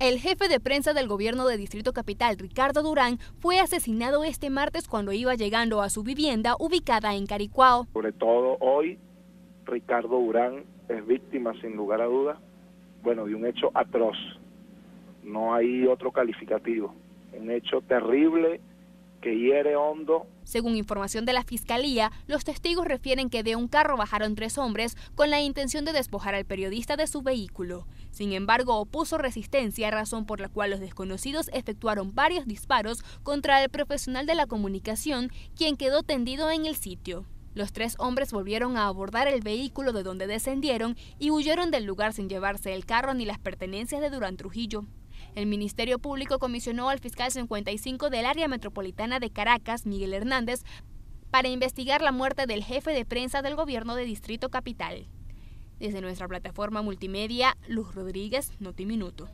El jefe de prensa del gobierno de Distrito Capital, Ricardo Durán, fue asesinado este martes cuando iba llegando a su vivienda ubicada en Caricuao. Sobre todo hoy, Ricardo Durán es víctima, sin lugar a dudas, bueno, de un hecho atroz. No hay otro calificativo. Un hecho terrible que hiere hondo. Según información de la Fiscalía, los testigos refieren que de un carro bajaron tres hombres con la intención de despojar al periodista de su vehículo. Sin embargo, opuso resistencia, razón por la cual los desconocidos efectuaron varios disparos contra el profesional de la comunicación, quien quedó tendido en el sitio. Los tres hombres volvieron a abordar el vehículo de donde descendieron y huyeron del lugar sin llevarse el carro ni las pertenencias de Durán Trujillo. El Ministerio Público comisionó al fiscal 55 del área metropolitana de Caracas, Miguel Hernández, para investigar la muerte del jefe de prensa del gobierno de Distrito Capital. Desde nuestra plataforma multimedia, Luz Rodríguez, Notiminuto.